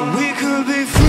We could be free.